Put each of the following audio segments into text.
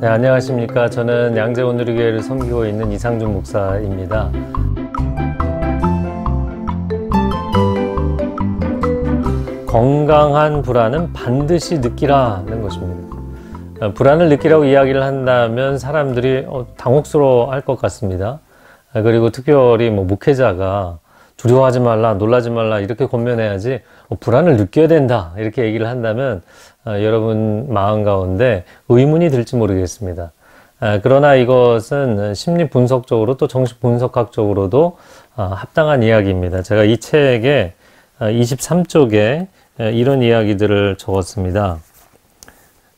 네, 안녕하십니까. 저는 양재 온누리교회를 섬기고 있는 이상준 목사입니다. 건강한 불안은 반드시 느끼라는 것입니다. 어, 불안을 느끼라고 이야기를 한다면 사람들이 어, 당혹스러워 할 것 같습니다. 아, 그리고 특별히 뭐 목회자가 두려워하지 말라, 놀라지 말라 이렇게 권면해야지 어, 불안을 느껴야 된다 이렇게 얘기를 한다면 여러분 마음 가운데 의문이 들지 모르겠습니다. 아, 그러나 이것은 심리 분석적으로 또 정식 분석학적으로도 합당한 이야기입니다. 제가 이 책의 23쪽에 이런 이야기들을 적었습니다.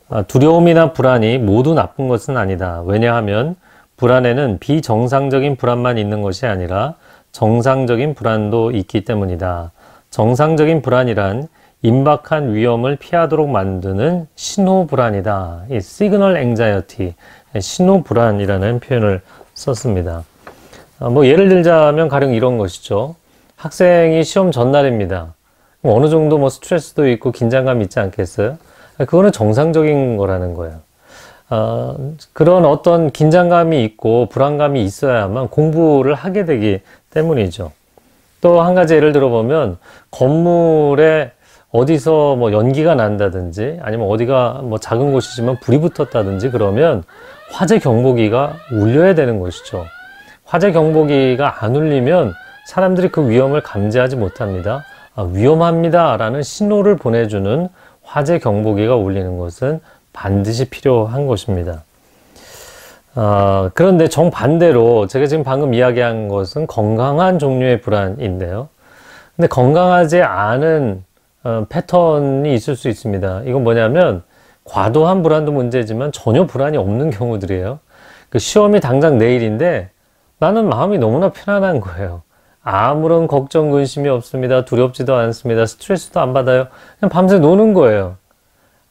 아, 두려움이나 불안이 모두 나쁜 것은 아니다. 왜냐하면 불안에는 비정상적인 불안만 있는 것이 아니라 정상적인 불안도 있기 때문이다. 정상적인 불안이란 임박한 위험을 피하도록 만드는 신호 불안이다. 이 signal anxiety, 신호 불안이라는 표현을 썼습니다. 아, 뭐 예를 들자면 가령 이런 것이죠. 학생이 시험 전날입니다. 어느 정도 뭐 스트레스도 있고 긴장감이 있지 않겠어요? 그거는 정상적인 거라는 거예요. 어, 그런 어떤 긴장감이 있고 불안감이 있어야만 공부를 하게 되기 때문이죠. 또 한 가지 예를 들어보면 건물에 어디서 뭐 연기가 난다든지 아니면 어디가 뭐 작은 곳이지만 불이 붙었다든지 그러면 화재 경보기가 울려야 되는 것이죠. 화재 경보기가 안 울리면 사람들이 그 위험을 감지하지 못합니다. 아, 위험합니다. 라는 신호를 보내주는 화재 경보기가 울리는 것은 반드시 필요한 것입니다. 어, 그런데 정반대로 제가 지금 방금 이야기한 것은 건강한 종류의 불안인데요. 근데 건강하지 않은 어, 패턴이 있을 수 있습니다. 이건 뭐냐면 과도한 불안도 문제지만 전혀 불안이 없는 경우들이에요. 그 시험이 당장 내일인데 나는 마음이 너무나 편안한 거예요. 아무런 걱정, 근심이 없습니다. 두렵지도 않습니다. 스트레스도 안 받아요. 그냥 밤새 노는 거예요.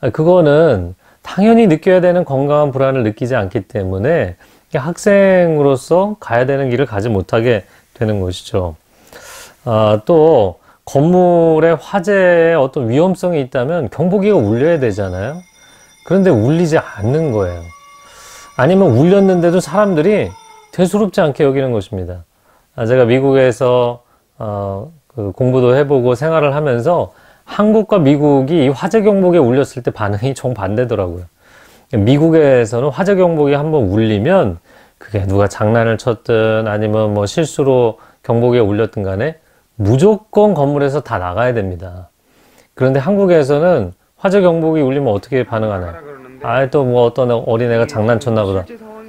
아, 그거는 당연히 느껴야 되는 건강한 불안을 느끼지 않기 때문에 학생으로서 가야 되는 길을 가지 못하게 되는 것이죠. 아, 또 건물에 화재에 어떤 위험성이 있다면 경보기가 울려야 되잖아요. 그런데 울리지 않는 거예요. 아니면 울렸는데도 사람들이 대수롭지 않게 여기는 것입니다. 아, 제가 미국에서 어, 그 공부도 해보고 생활을 하면서 한국과 미국이 화재 경보기에 울렸을 때 반응이 정반대더라고요. 미국에서는 화재 경보기 한번 울리면 그게 누가 장난을 쳤든 아니면 뭐 실수로 경보기에 울렸든 간에 무조건 건물에서 다 나가야 됩니다. 그런데 한국에서는 화재 경보기 울리면 어떻게 반응하나요? 아예 또뭐 어떤 어린애가 장난쳤나 보다.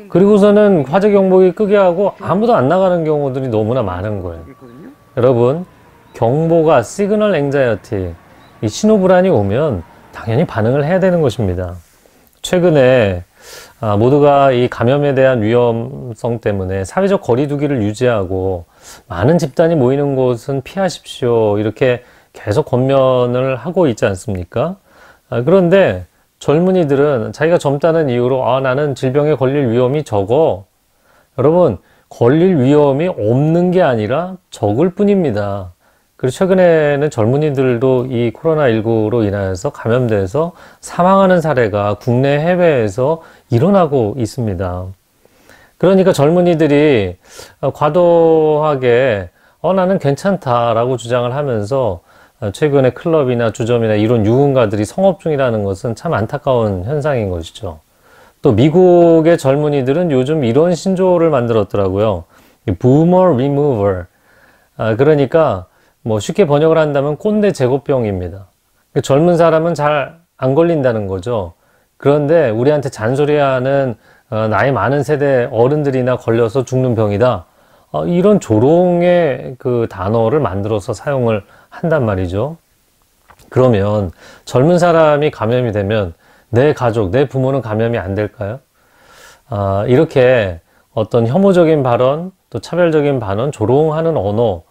그리고서는 화재 경보기 끄게 하고 아무도 안 나가는 경우들이 너무나 많은 거예요. 여러분, 경보가 signal anxiety, 이 신호 불안이 오면 당연히 반응을 해야 되는 것입니다. 최근에 아, 모두가 이 감염에 대한 위험성 때문에 사회적 거리두기를 유지하고 많은 집단이 모이는 곳은 피하십시오. 이렇게 계속 권면을 하고 있지 않습니까? 아, 그런데 젊은이들은 자기가 젊다는 이유로 아 나는 질병에 걸릴 위험이 적어 여러분 걸릴 위험이 없는 게 아니라 적을 뿐입니다 그리고 최근에는 젊은이들도 이 코로나19로 인하여서 감염돼서 사망하는 사례가 국내 해외에서 일어나고 있습니다 그러니까 젊은이들이 과도하게 어 나는 괜찮다라고 주장을 하면서 어, 최근에 클럽이나 주점이나 이런 유흥가들이 성업 중이라는 것은 참 안타까운 현상인 것이죠. 또 미국의 젊은이들은 요즘 이런 신조어를 만들었더라고요. boomer remover. 아, 그러니까 뭐 쉽게 번역을 한다면 꼰대 제거병입니다. 그 젊은 사람은 잘 안 걸린다는 거죠. 그런데 우리한테 잔소리하는 어, 나이 많은 세대 어른들이나 걸려서 죽는 병이다. 어, 이런 조롱의 그 단어를 만들어서 사용을 한단 말이죠. 그러면 젊은 사람이 감염이 되면 내 가족, 내 부모는 감염이 안 될까요? 아, 이렇게 어떤 혐오적인 발언, 또 차별적인 발언, 조롱하는 언어,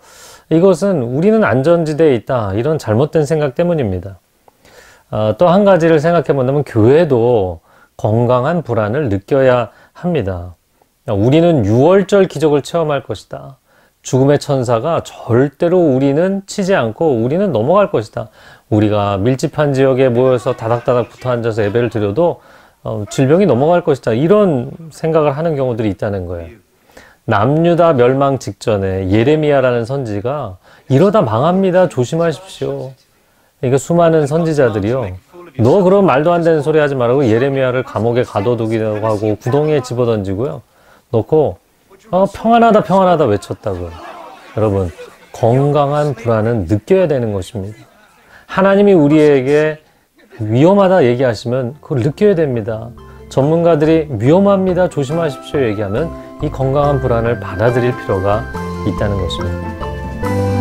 이것은 우리는 안전지대에 있다. 이런 잘못된 생각 때문입니다. 아, 또한 가지를 생각해 본다면 교회도 건강한 불안을 느껴야 합니다. 우리는 6월절 기적을 체험할 것이다. 죽음의 천사가 절대로 우리는 치지 않고 우리는 넘어갈 것이다. 우리가 밀집한 지역에 모여서 다닥다닥 붙어 앉아서 예배를 드려도 어, 질병이 넘어갈 것이다. 이런 생각을 하는 경우들이 있다는 거예요. 남유다 멸망 직전에 예레미야라는 선지가 이러다 망합니다. 조심하십시오. 그러니까 수많은 선지자들이요. 너 그런 말도 안 되는 소리 하지 말라고 예레미야를 감옥에 가둬두기도 하고 구덩이에 집어던지고요. 놓고 어, 평안하다 평안하다 외쳤다고요. 여러분 건강한 불안은 느껴야 되는 것입니다. 하나님이 우리에게 위험하다 얘기하시면 그걸 느껴야 됩니다. 전문가들이 위험합니다. 조심하십시오 얘기하면 이 건강한 불안을 받아들일 필요가 있다는 것입니다.